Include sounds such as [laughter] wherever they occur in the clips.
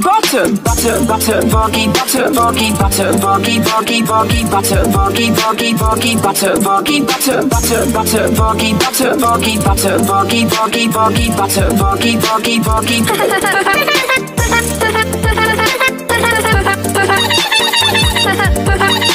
butter, butter, butter, voggy butter, voggy butter, voggy voggy voggy butter, voggy voggy voggy butter, voggy butter, butter, butter, voggy butter, voggy butter, voggy voggy voggy butter, voggy voggy voggy. [laughs]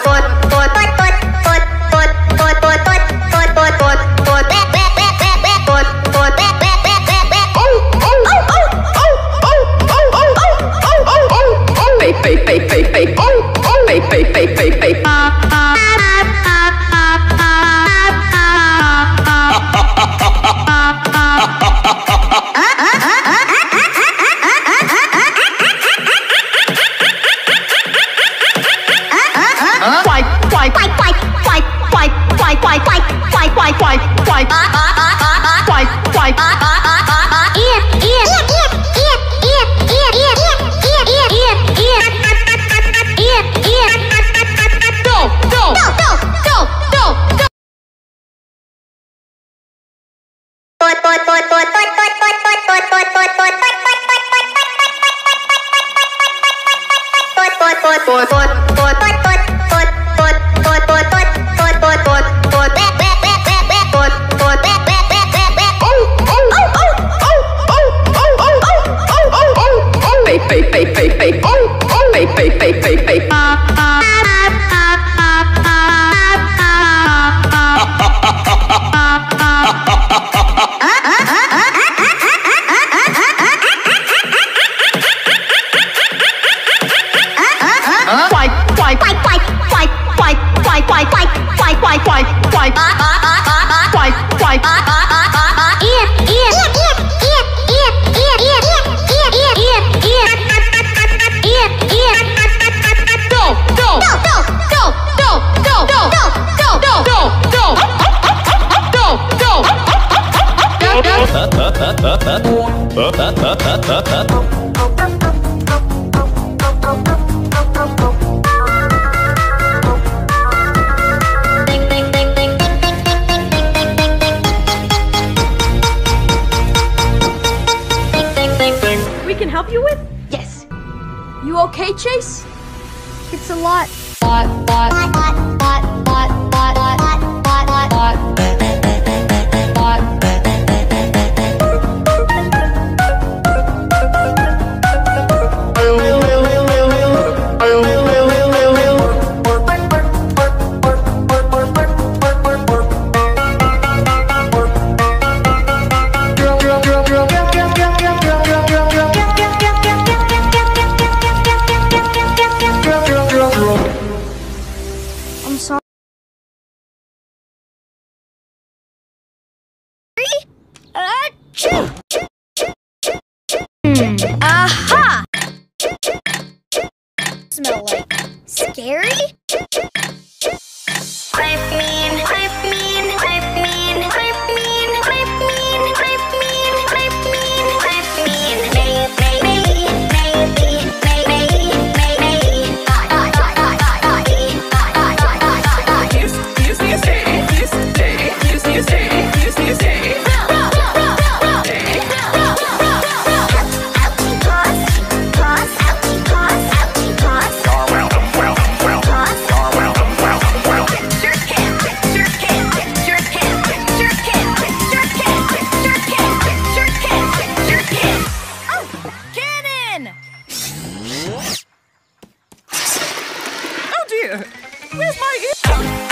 boy. foot, foot, foot. We can help you with? Yes. You okay, Chase? It's a lot. I'm Aha! Smell like scary? [laughs] Where's my ear?